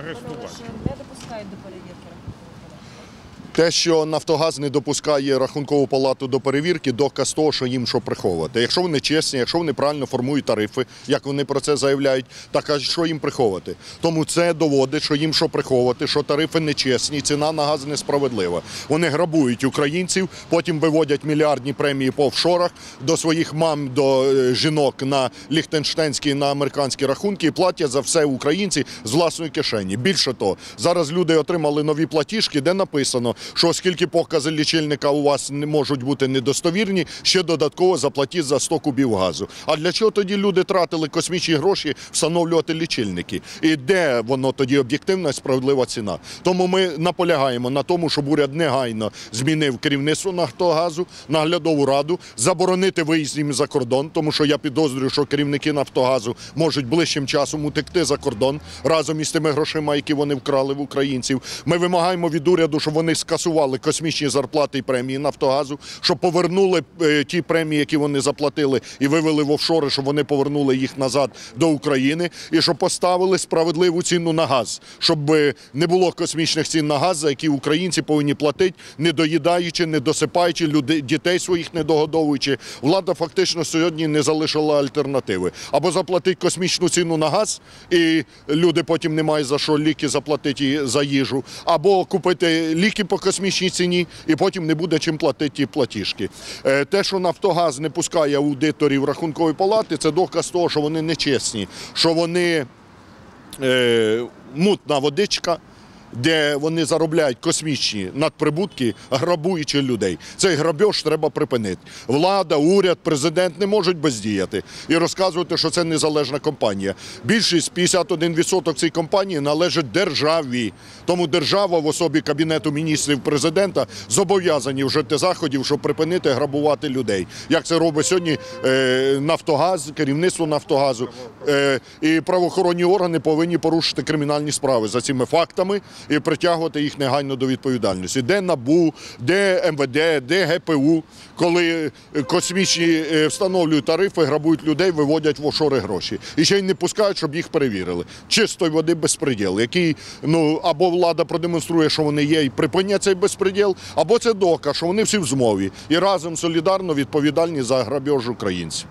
арестувати. Що не допускають до перевірки Те, що Нафтогаз не допускає рахункову палату до перевірки, доказ того, що їм що приховувати. Якщо вони чесні, якщо вони правильно формують тарифи, як вони про це заявляють, так а що їм приховувати? Тому це доводить, що їм що приховувати, що тарифи нечесні, ціна на газ несправедлива. Вони грабують українців, потім виводять мільярдні премії по офшорах до своїх мам, до е, жінок на ліхтенштейнські, на американські рахунки і платять за все українці з власної кишені. Більше того, зараз люди отримали нові платіжки, де написано, що оскільки покази лічильника у вас не можуть бути недостовірні, ще додатково заплатіть за 100 кубів газу. А для чого тоді люди тратили космічні гроші встановлювати лічильники? І де воно тоді об'єктивна справедлива ціна? Тому ми наполягаємо на тому, щоб уряд негайно змінив керівництво Нафтогазу, наглядову раду, заборонити виїзд їм за кордон, тому що я підозрюю, що керівники Нафтогазу можуть ближчим часом утекти за кордон разом із тими грошима, які вони вкрали в українців. Ми вимагаємо від уряду, щоб вони скасували космічні зарплати і премії Нафтогазу, щоб повернули е, ті премії, які вони заплатили, і вивели в офшори, щоб вони повернули їх назад до України, і щоб поставили справедливу ціну на газ, щоб е, не було космічних цін на газ, за які українці повинні платити, не доїдаючи, не досипаючи людей, дітей своїх не догодовуючи. Влада фактично сьогодні не залишила альтернативи. Або заплатить космічну ціну на газ, і люди потім не мають за що ліки заплатити за їжу, або купити ліки по космічній ціні, і потім не буде чим платити ті платіжки. Е, Те, що Нафтогаз не пускає аудиторів рахункової палати, це доказ того, що вони нечесні, що вони е, мутна водичка. Де вони заробляють космічні надприбутки, грабуючи людей. Цей грабеж треба припинити. Влада, уряд, президент не можуть бездіяти і розказувати, що це незалежна компанія. Більшість 51% цієї компанії належить державі. Тому держава в особі кабінету міністрів президента зобов'язані вжити заходів, щоб припинити грабувати людей. Як це робить сьогодні е, Нафтогаз, керівництво Нафтогазу е, і правоохоронні органи повинні порушити кримінальні справи за цими фактами і притягувати їх негайно до відповідальності. Де НАБУ, де МВД, де ГПУ, коли космічні е, встановлюють тарифи, грабують людей, виводять в офшори гроші. І ще й не пускають, щоб їх перевірили. Чистої води безпреділ, який ну або влада продемонструє, що вони є, і припинять цей безпреділ, або це доказ, що вони всі в змові і разом солідарно відповідальні за грабіж українців.